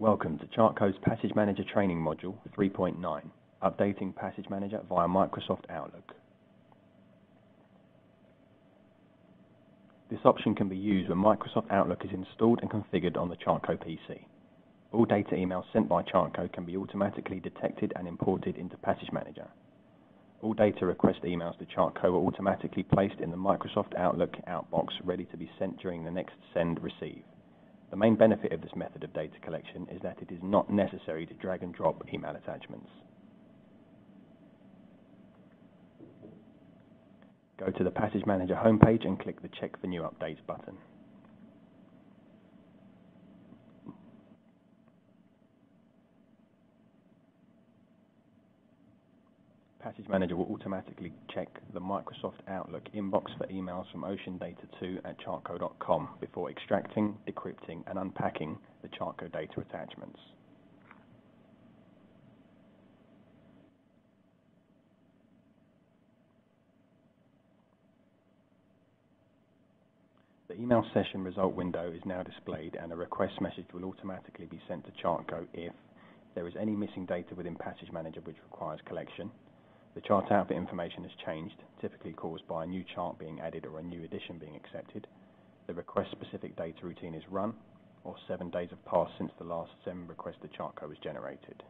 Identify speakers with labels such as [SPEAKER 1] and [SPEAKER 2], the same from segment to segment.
[SPEAKER 1] Welcome to Chartco's Passage Manager Training Module 3.9, Updating Passage Manager via Microsoft Outlook. This option can be used when Microsoft Outlook is installed and configured on the Chartco PC. All data emails sent by Chartco can be automatically detected and imported into Passage Manager. All data request emails to Chartco are automatically placed in the Microsoft Outlook outbox ready to be sent during the next send receive. The main benefit of this method of data collection is that it is not necessary to drag and drop email attachments. Go to the Passage Manager homepage and click the Check for New Updates button. Passage Manager will automatically check the Microsoft Outlook inbox for emails from oceandata2 at chartco.com before extracting, decrypting, and unpacking the Chartco data attachments. The email session result window is now displayed and a request message will automatically be sent to Chartco if there is any missing data within Passage Manager which requires collection, the chart outfit information has changed, typically caused by a new chart being added or a new edition being accepted. The request specific data routine is run, or seven days have passed since the last SEM requested chart code was generated.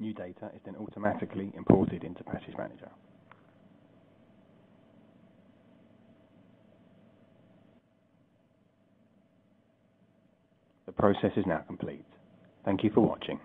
[SPEAKER 1] New data is then automatically imported into Passage Manager. The process is now complete. Thank you for watching.